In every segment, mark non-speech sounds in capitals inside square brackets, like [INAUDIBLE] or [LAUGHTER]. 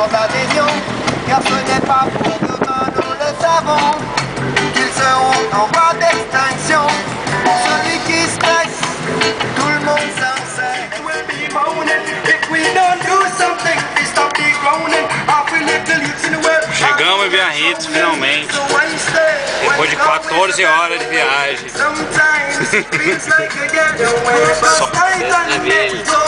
leurs adhésions, car ce n'est pas pour demain, nous le savons, qu'ils seront en voie d'extinction. Celui qui stresse, tout le monde s'en sert. will be moaning if we don't do something. We stop the groaning. In the world. Chegamos em Biarritz, finalmente. Depois de 14 horas de viagem. Sometimes feels like a getaway. [LAUGHS] Só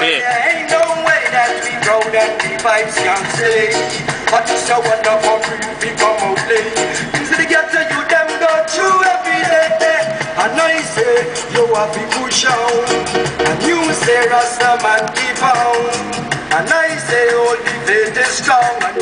do. There ain't no way that we go that the vibes can stay. But it's a wonderful we come out late. Things that get to you, them go through every day. And I say, you have to push out. And you say, Rasta man keep on. And I say, hold the faith is strong.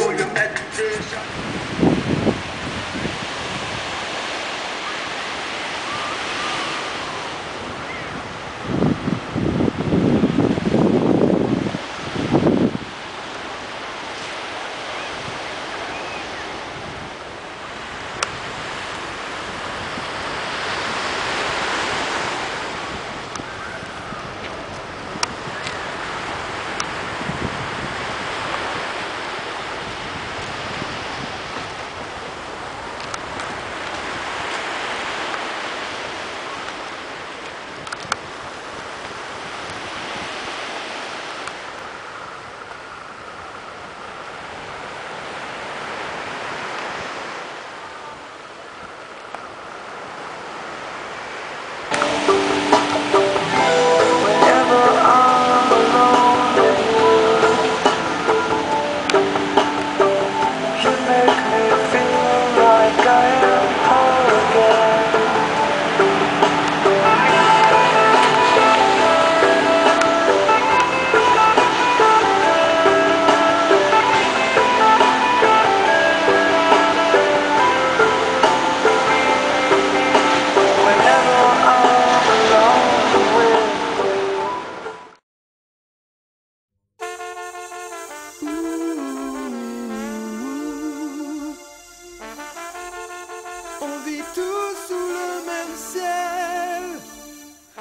On vit tous sous le même ciel.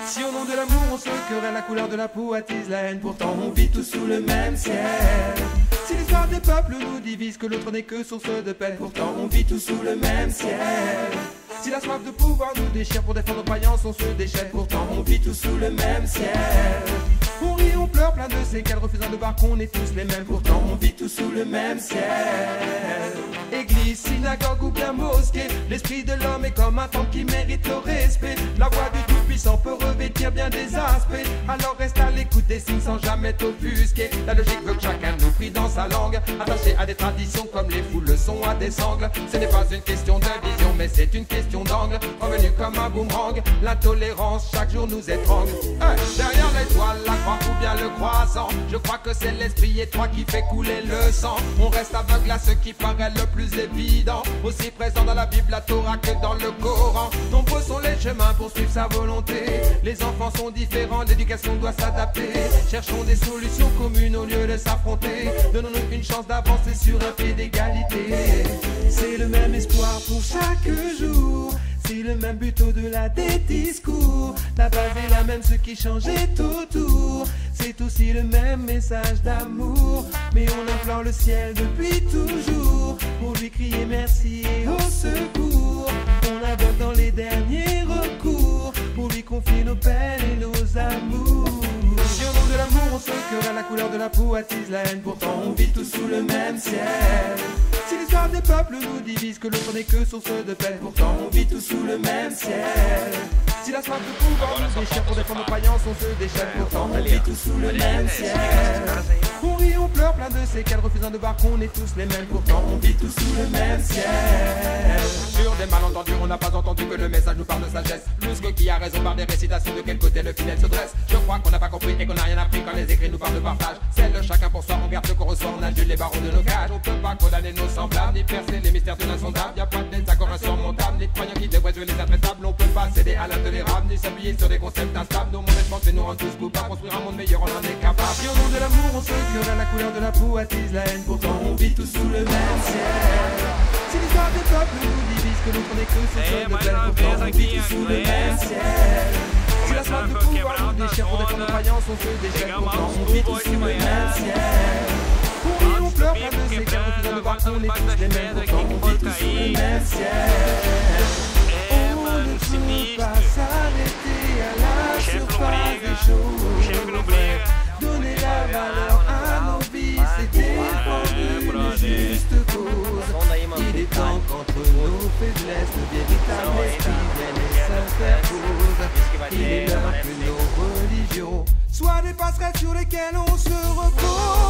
Si au nom de l'amour on se querelle, la couleur de la peau attise la haine. Pourtant on vit tous sous le même ciel. Si l'histoire des peuples nous divise, que l'autre n'est que source de peine. Pourtant on vit tous sous le même ciel. Si la soif de pouvoir nous déchire pour défendre nos croyances, on se déchaîne. Pourtant on vit tous sous le même ciel. On rit, on pleure, plein de séquelles, refusant de voir qu'on est tous les mêmes. Pourtant on vit tous sous le même ciel. Église, synagogue ou bien mosquée, l'esprit de l'homme est comme un temple qui mérite le respect. La voix du Tout-Puissant peut revêtir bien des aspects. Alors reste à l'écoute des signes sans jamais t'offusquer. La logique veut que chacun nous prie dans sa langue, attaché à des traditions comme les foules le sont à des sangles. Ce n'est pas une question de vision, mais c'est une question d'angle. Revenu comme un boomerang, l'intolérance chaque jour nous étrangle. Hein, derrière l'étoile, la croix ou bien le croissant, je crois que c'est l'esprit étroit qui fait couler le sang. On reste aveugle à ce qui paraît le plus évident, aussi présent dans la Bible, la Torah que dans le Coran. Nombreux sont les chemins pour suivre sa volonté. Les enfants sont différents, l'éducation doit s'adapter. Cherchons des solutions communes au lieu de s'affronter. Donnons-nous une chance d'avancer sur un pied d'égalité. C'est le même espoir pour chaque jour. C'est le même but au-delà des discours. La base est la même, ce qui change est autour. C'est aussi le même message d'amour. Mais on implore le ciel depuis toujours. Pour lui crier merci et au secours. On avance dans les derniers recours. Pour lui confier nos peines et nos amours. Si au nom de l'amour on se querelle, la couleur de la peau attise la haine. Pourtant on vit tous sous le même ciel. Si l'histoire des peuples nous divise, que l'autre n'est que source de peine. Pourtant on vit tous sous le même ciel. Si la soif de pouvoir nous déchire pour défendre nos croyances, on se déchaîne. Pourtant on vit tous sous le même ciel. On rit, on pleure, plein de séquelles, refusant de voir qu'on est tous les mêmes. Pourtant on vit tous sous le même ciel. Sur des malentendus, on n'a pas entendu que le message nous parle de sagesse. Lusque qui a raison par des récitations de quel côté le fidèle se dresse? Je crois qu'on n'a pas compris et qu'on n'a rien appris quand les écrits nous parlent de partage. C'est le chacun pour soi, on garde ce qu'on reçoit, on annule les barreaux de nos cages. On peut pas condamner nos semblables, ni percer les mystères de l'insondable. Y'a pas de désaccord insurmontable, ni de croyants qui devraient jouer les intraitables. On peut pas céder à l'intolérable, ni s'appuyer sur des concepts instables. Nos mauvaises pensées nous rendent tous coupables, construire un monde meilleur, on en est capable. Si au nom de l'amour on se querelle, la couleur de la peau attise la haine. Pourtant on vit tous sous le même ciel. Si l'histoire des peuples nous divise, que l'autre n'est que ce seul de peine. Pourtant on vit tous sous le même ciel. Si la soif de pouvoir nous déchire pour défendre nos croyances, on se déchaîne. Pourtant on vit tous sous le même ciel. On rit, on pleure, plein de séquelles, refusant de voir qu'on est tous les mêmes. Pourtant on vit tous sous le même ciel. On ne peut pas s'arrêter à la surface des choses. Donner la valeur à nos vies, c'est défendre une juste cause. Il est temps qu'entre nos faiblesses, le véritable esprit vienne et s'interpose. Il est l'heure que nos religions soient des passerelles sur lesquelles on se repose.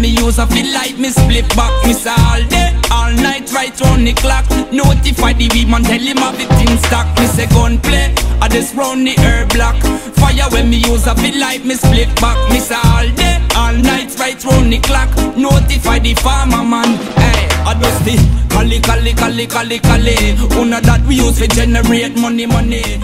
Me use, I feel like me split back. Miss all day, all night, right round the clock. Notify the weed man, tell him have it in stock. Me say gunplay. I just round the herb block. Fire when me use, I feel like me split back. Miss all day, all night, right round the clock. Notify the farmer man. Hey, I just the Kali, kali, kali, kali, kali. Una that we use to generate money, money.